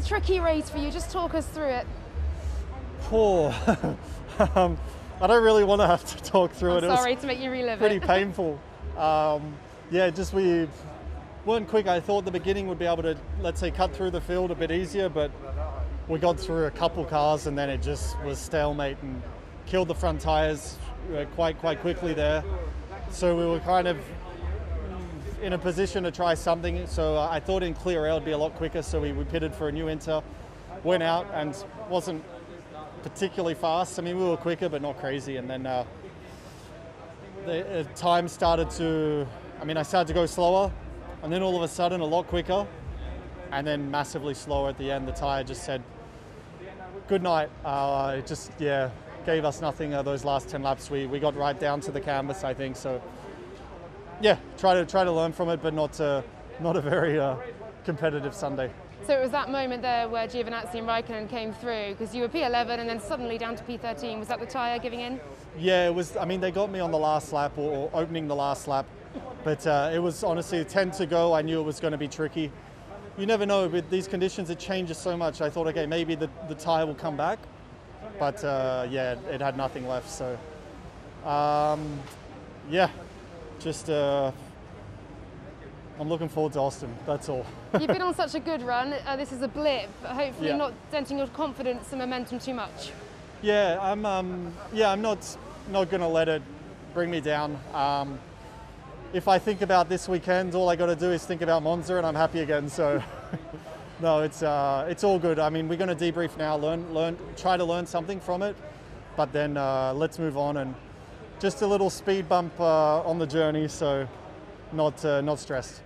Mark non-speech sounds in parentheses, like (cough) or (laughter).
a tricky race for you? Just talk us through it. Poor. (laughs) um, I don't really want to have to talk through I'm it. sorry it to make you relive pretty it. (laughs) painful. Um, yeah, just we weren't quick. I thought the beginning would be able to, let's say, cut through the field a bit easier, but we got through a couple cars and then it just was stalemate and killed the front tires uh, quite quite quickly there. So we were kind of in a position to try something. So uh, I thought in clear air it'd be a lot quicker. So we, we pitted for a new inter, went out and wasn't particularly fast. I mean, we were quicker, but not crazy. And then uh, the uh, time started to, I mean, I started to go slower, and then all of a sudden a lot quicker, and then massively slower at the end. The tire just said, "Good night." Uh, it just yeah gave us nothing. Uh, those last ten laps, we we got right down to the canvas, I think. So yeah, try to try to learn from it, but not uh, not a very uh, competitive Sunday. So it was that moment there where Giovinazzi and Raikkonen came through because you were P11 and then suddenly down to P13. Was that the tyre giving in? Yeah, it was. I mean, they got me on the last lap or, or opening the last lap, but uh, it was honestly 10 to go. I knew it was going to be tricky. You never know with these conditions; it changes so much. I thought, okay, maybe the, the tire will come back, but uh, yeah, it had nothing left. So, um, yeah, just uh, I'm looking forward to Austin. That's all. (laughs) You've been on such a good run. Uh, this is a blip, but hopefully Yeah. not denting your confidence and momentum too much. Yeah, I'm. Um, yeah, I'm not not gonna let it bring me down. Um, if I think about this weekend, all I got to do is think about Monza, and I'm happy again. So, (laughs) no, it's uh, it's all good. I mean, we're gonna debrief now, learn learn, try to learn something from it, but then uh, let's move on and just a little speed bump uh, on the journey. So, not uh, not stressed.